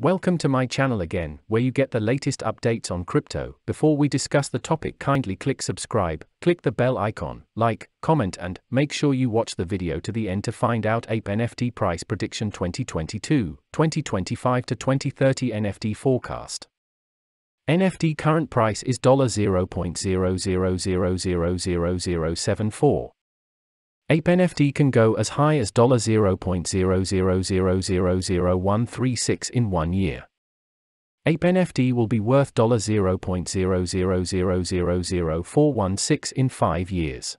Welcome to my channel again, where you get the latest updates on crypto. Before we discuss the topic, kindly click subscribe, click the bell icon, like, comment, and make sure you watch the video to the end to find out Ape NFT price prediction 2022, 2025 to 2030 NFT forecast. NFT current price is $0.00000074. Ape NFT can go as high as $0.00000136 in one year. Ape NFT will be worth $0.00000416 in five years.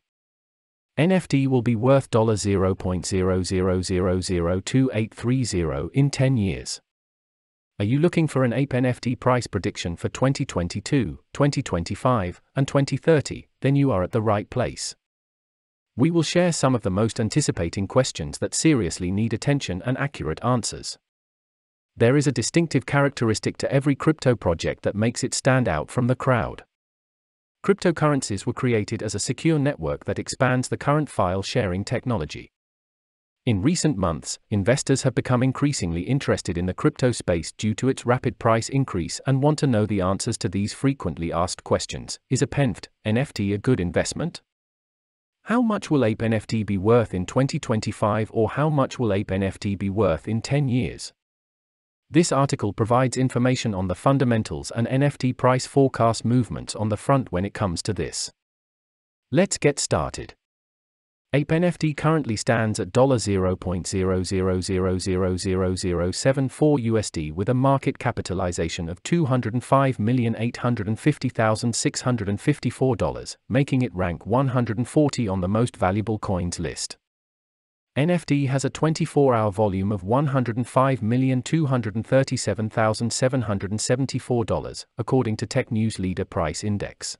NFT will be worth $0.00002830 in 10 years. Are you looking for an Ape NFT price prediction for 2022, 2025, and 2030? Then you are at the right place. We will share some of the most anticipating questions that seriously need attention and accurate answers. There is a distinctive characteristic to every crypto project that makes it stand out from the crowd. Cryptocurrencies were created as a secure network that expands the current file sharing technology. In recent months, investors have become increasingly interested in the crypto space due to its rapid price increase and want to know the answers to these frequently asked questions. Is a PENFT NFT a good investment? How much will Ape NFT be worth in 2025 or how much will Ape NFT be worth in 10 years? This article provides information on the fundamentals and NFT price forecast movements on the front when it comes to this. Let's get started. Ape NFT currently stands at $0.00000074 USD with a market capitalization of $205,850,654, making it rank 140 on the most valuable coins list. NFT has a 24 hour volume of $105,237,774, according to Tech News Leader Price Index.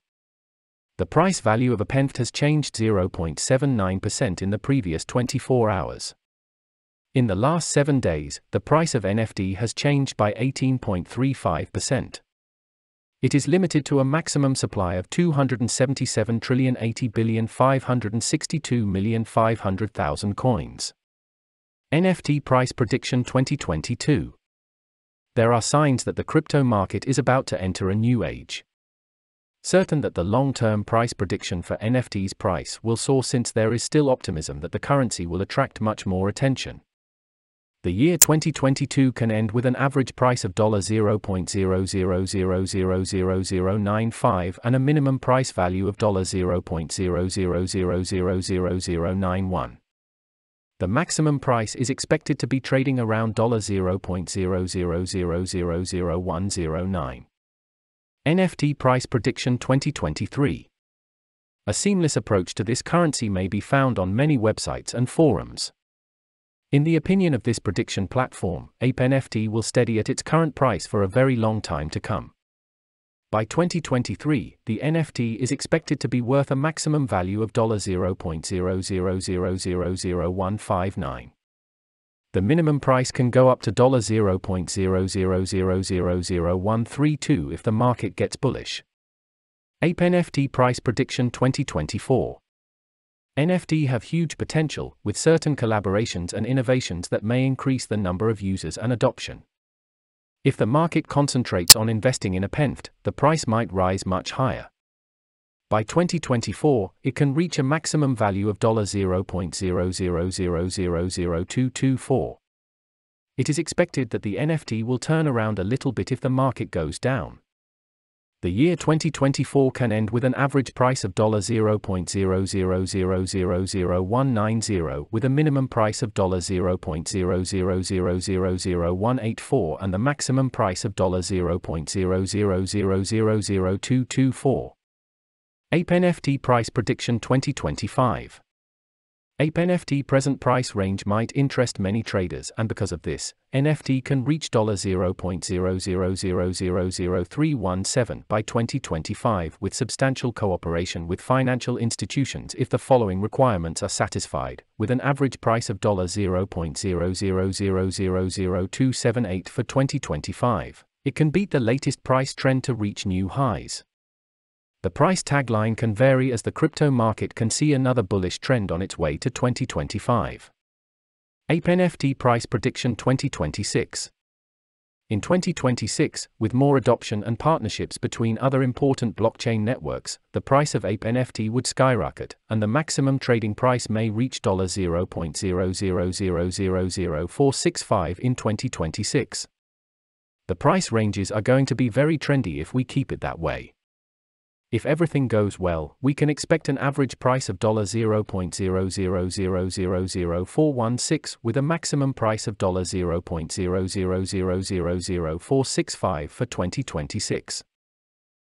The price value of a PENFT has changed 0.79% in the previous 24 hours. In the last seven days, the price of NFT has changed by 18.35%. It is limited to a maximum supply of 277 trillion 80 billion 562 million 500,000 coins. NFT price prediction 2022. There are signs that the crypto market is about to enter a new age certain that the long-term price prediction for NFT's price will soar since there is still optimism that the currency will attract much more attention. The year 2022 can end with an average price of $0.00000095 and a minimum price value of $0.00000091. The maximum price is expected to be trading around $0.00000109. NFT Price Prediction 2023. A seamless approach to this currency may be found on many websites and forums. In the opinion of this prediction platform, Ape NFT will steady at its current price for a very long time to come. By 2023, the NFT is expected to be worth a maximum value of $0.00000159 the minimum price can go up to $0.00000132 if the market gets bullish. Ape NFT Price Prediction 2024 NFT have huge potential, with certain collaborations and innovations that may increase the number of users and adoption. If the market concentrates on investing in a PENFT, the price might rise much higher. By 2024, it can reach a maximum value of $0.00000224. It is expected that the NFT will turn around a little bit if the market goes down. The year 2024 can end with an average price of $0.00000190 with a minimum price of $0.00000184 and the maximum price of $0.00000224. Ape NFT Price Prediction 2025 Ape NFT present price range might interest many traders and because of this, NFT can reach $0.00000317 by 2025 with substantial cooperation with financial institutions if the following requirements are satisfied, with an average price of $0.00000278 for 2025. It can beat the latest price trend to reach new highs. The price tagline can vary as the crypto market can see another bullish trend on its way to 2025. Ape NFT Price Prediction 2026 In 2026, with more adoption and partnerships between other important blockchain networks, the price of Ape NFT would skyrocket, and the maximum trading price may reach $0.000000465 in 2026. The price ranges are going to be very trendy if we keep it that way. If everything goes well, we can expect an average price of $0.000000416 with a maximum price of $0.0000465 for 2026.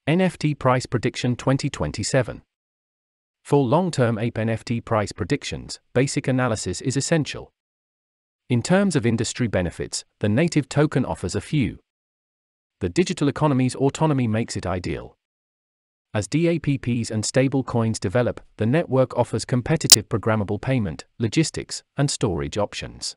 NFT Price Prediction 2027 For long-term Ape NFT price predictions, basic analysis is essential. In terms of industry benefits, the native token offers a few. The digital economy's autonomy makes it ideal. As DAPPs and stablecoins develop, the network offers competitive programmable payment, logistics, and storage options.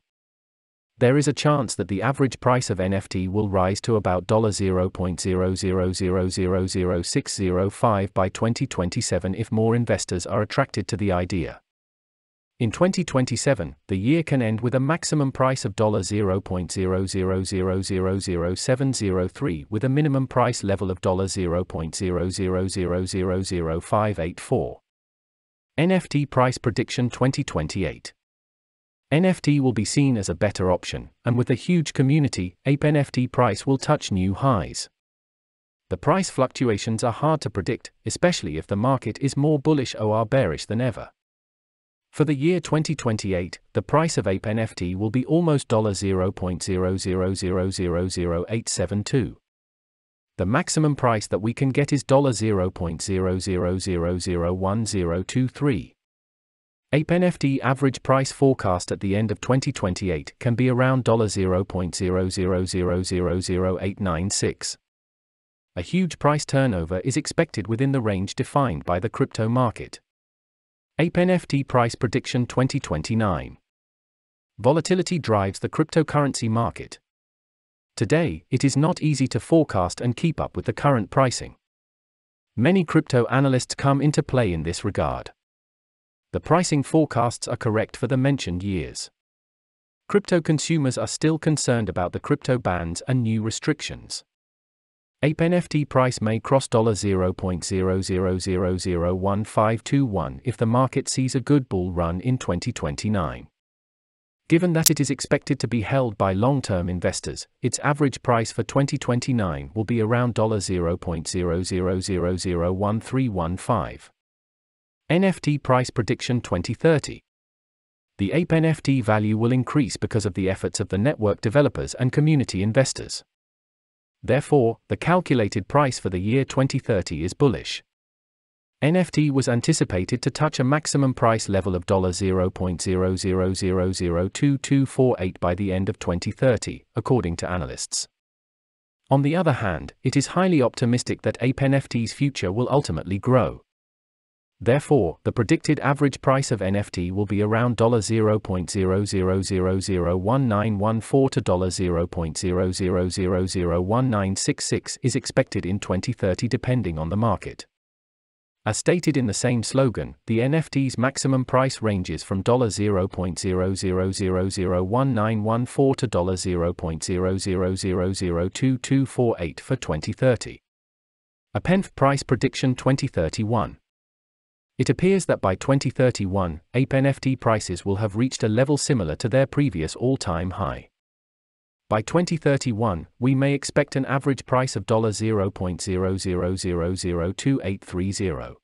There is a chance that the average price of NFT will rise to about $0.000000605 by 2027 if more investors are attracted to the idea. In 2027, the year can end with a maximum price of $0.000000703 with a minimum price level of $0.000000584. NFT Price Prediction 2028 NFT will be seen as a better option, and with a huge community, Ape NFT price will touch new highs. The price fluctuations are hard to predict, especially if the market is more bullish or bearish than ever. For the year 2028, the price of Ape NFT will be almost $0.000000872. The maximum price that we can get is $0.000001023. Ape NFT average price forecast at the end of 2028 can be around $0.000000896. A huge price turnover is expected within the range defined by the crypto market. Ape NFT Price Prediction 2029 Volatility drives the cryptocurrency market. Today, it is not easy to forecast and keep up with the current pricing. Many crypto analysts come into play in this regard. The pricing forecasts are correct for the mentioned years. Crypto consumers are still concerned about the crypto bans and new restrictions. Ape NFT price may cross $0.00001521 if the market sees a good bull run in 2029. Given that it is expected to be held by long term investors, its average price for 2029 will be around $0.00001315. NFT Price Prediction 2030 The Ape NFT value will increase because of the efforts of the network developers and community investors. Therefore, the calculated price for the year 2030 is bullish. NFT was anticipated to touch a maximum price level of $0.000002248 by the end of 2030, according to analysts. On the other hand, it is highly optimistic that Ape NFT's future will ultimately grow. Therefore, the predicted average price of NFT will be around $0.0001914 to $0.0001966 is expected in 2030 depending on the market. As stated in the same slogan, the NFT's maximum price ranges from $0.0001914 to $0.0002248 for 2030. APENFT Price Prediction 2031 it appears that by 2031, Ape NFT prices will have reached a level similar to their previous all time high. By 2031, we may expect an average price of $0.000002830.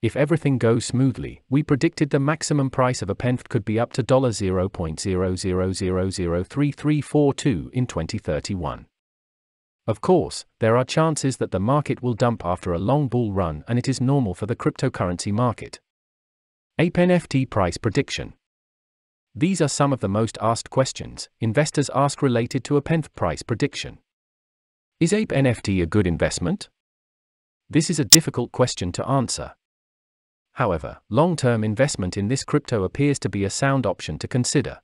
If everything goes smoothly, we predicted the maximum price of a pent could be up to $0.000003342 in 2031. Of course, there are chances that the market will dump after a long bull run and it is normal for the cryptocurrency market. Ape NFT price prediction. These are some of the most asked questions investors ask related to APENFT price prediction. Is Ape NFT a good investment? This is a difficult question to answer. However, long term investment in this crypto appears to be a sound option to consider.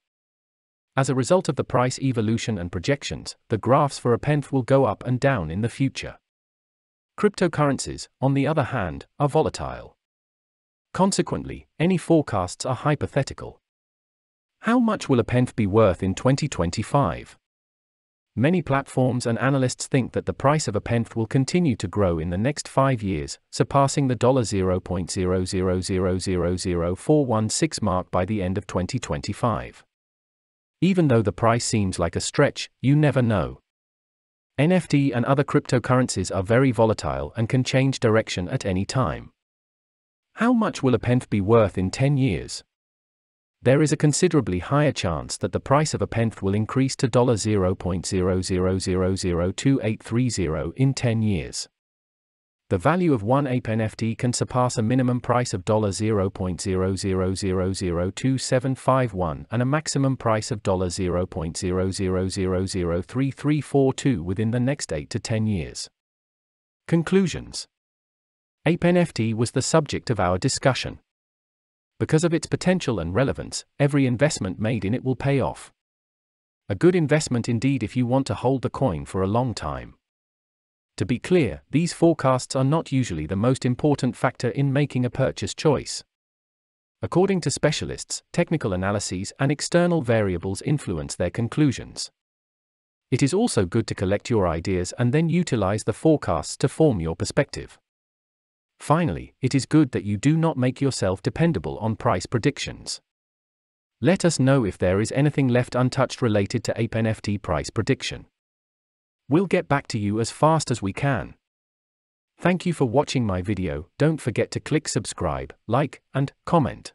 As a result of the price evolution and projections, the graphs for a APENFT will go up and down in the future. Cryptocurrencies, on the other hand, are volatile. Consequently, any forecasts are hypothetical. How much will a APENFT be worth in 2025? Many platforms and analysts think that the price of APENFT will continue to grow in the next five years, surpassing the $0.0000416 mark by the end of 2025. Even though the price seems like a stretch, you never know. NFT and other cryptocurrencies are very volatile and can change direction at any time. How much will APENFT be worth in 10 years? there is a considerably higher chance that the price of APENFT will increase to $0.00002830 in 10 years. The value of one ape NFT can surpass a minimum price of $0.00002751 and a maximum price of $0.00003342 within the next 8 to 10 years. Conclusions Ape NFT was the subject of our discussion. Because of its potential and relevance, every investment made in it will pay off. A good investment indeed if you want to hold the coin for a long time. To be clear, these forecasts are not usually the most important factor in making a purchase choice. According to specialists, technical analyses and external variables influence their conclusions. It is also good to collect your ideas and then utilize the forecasts to form your perspective. Finally, it is good that you do not make yourself dependable on price predictions. Let us know if there is anything left untouched related to Ape NFT price prediction. We'll get back to you as fast as we can. Thank you for watching my video, don't forget to click subscribe, like, and comment.